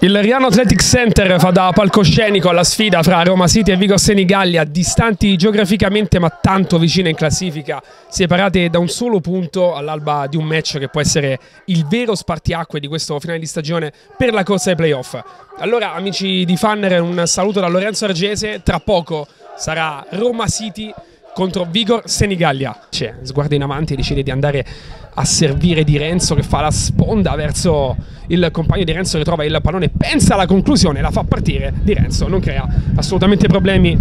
Il Riano Athletic Center fa da palcoscenico alla sfida fra Roma City e Vigor Senigallia, distanti geograficamente ma tanto vicine in classifica, separate da un solo punto all'alba di un match che può essere il vero spartiacque di questo finale di stagione per la corsa ai playoff. Allora amici di Fanner un saluto da Lorenzo Argese, tra poco sarà Roma City contro Vigor Senigallia. C'è, sguarda in avanti decide di andare a servire Di Renzo che fa la sponda verso il compagno di Renzo che trova il pallone, pensa alla conclusione, la fa partire. Di Renzo non crea assolutamente problemi.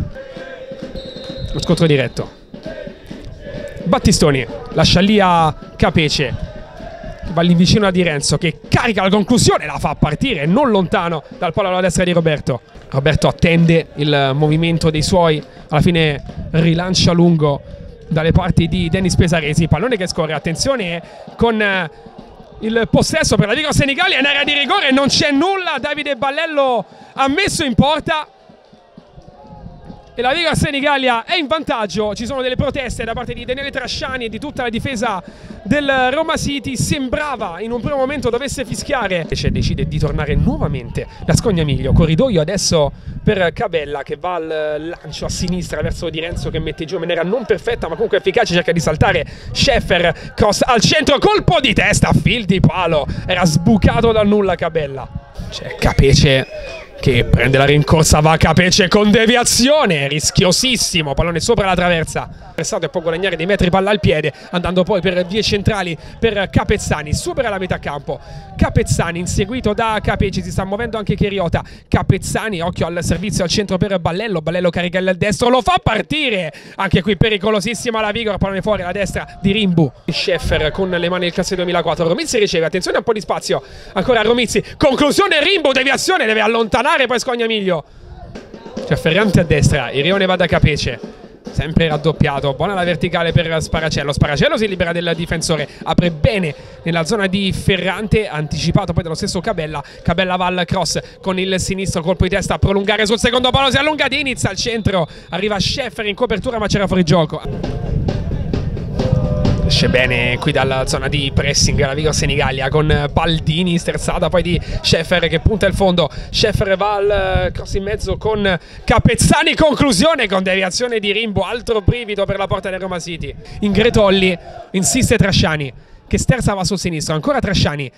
Lo scontro diretto. Battistoni lascia lì a Capece. Va lì vicino a Di Renzo che carica la conclusione, la fa partire non lontano dal palo alla destra di Roberto. Roberto attende il movimento dei suoi, alla fine rilancia lungo dalle parti di Dennis Pesaresi. Pallone che scorre, attenzione con eh, il possesso per la Vigo Senigallia in area di rigore, non c'è nulla. Davide Ballello ha messo in porta e la Lega Senigallia è in vantaggio. Ci sono delle proteste da parte di Daniele Trasciani e di tutta la difesa del Roma City. Sembrava in un primo momento dovesse fischiare. Invece decide di tornare nuovamente da Scognamiglio. Corridoio adesso per Cabella che va al lancio a sinistra verso Di Renzo che mette giù in maniera non perfetta ma comunque efficace. Cerca di saltare Scheffer. Cross al centro, colpo di testa, fil di palo. Era sbucato dal nulla Cabella. C'è Capece che prende la rincorsa, va a Capece con deviazione, rischiosissimo, pallone sopra la traversa, pressato e può guadagnare dei metri palla al piede, andando poi per vie centrali per Capezzani, supera la metà campo, Capezzani inseguito da Capeci, si sta muovendo anche Cheriota, Capezzani, occhio al servizio al centro per Ballello, Ballello carica il destro, lo fa partire, anche qui pericolosissima la Vigor, pallone fuori alla destra di Rimbu, Scheffer con le mani del classe 2004, Romizzi riceve, attenzione un po' di spazio, ancora Romizzi, conclusione Rimbu, deviazione, deve allontanare poi Scognamiglio. C'è Ferrante a destra, Irione va da Capece. Sempre raddoppiato, buona la verticale per Sparacello. Sparacello si libera del difensore, apre bene nella zona di Ferrante, anticipato poi dallo stesso Cabella. Cabella va al cross con il sinistro, colpo di testa a prolungare sul secondo palo. Si allunga Diniz al centro, arriva Scheffer in copertura, ma c'era fuori gioco. Esce bene qui dalla zona di pressing la Vigo Senigallia con Baldini sterzata poi di Scheffer che punta il fondo. Scheffer va al cross in mezzo con Capezzani. Conclusione con deviazione di Rimbo. Altro brivido per la porta del Roma City. Ingretolli insiste Trasciani che sterza va sul sinistro. Ancora Trasciani.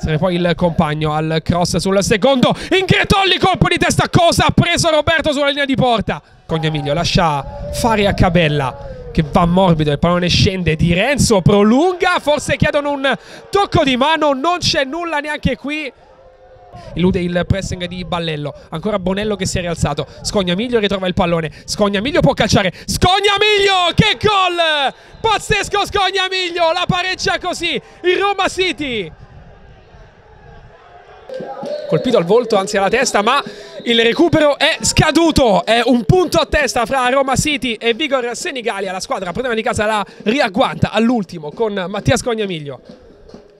Serve poi il compagno al cross sul secondo. Ingretolli, colpo di testa. Cosa ha preso Roberto sulla linea di porta? Cognamiglio lascia fare a Cabella che va morbido, il pallone scende di Renzo, prolunga, forse chiedono un tocco di mano, non c'è nulla neanche qui. Elude il pressing di Ballello, ancora Bonello che si è rialzato, Scognamiglio ritrova il pallone, Scognamiglio può calciare, Scognamiglio, che gol! Pazzesco Scognamiglio, la pareggia così, il Roma City colpito al volto, anzi alla testa, ma il recupero è scaduto. È un punto a testa fra Roma City e Vigor Senigalia. La squadra prima di casa la riagguanta all'ultimo con Mattia Scognamiglio.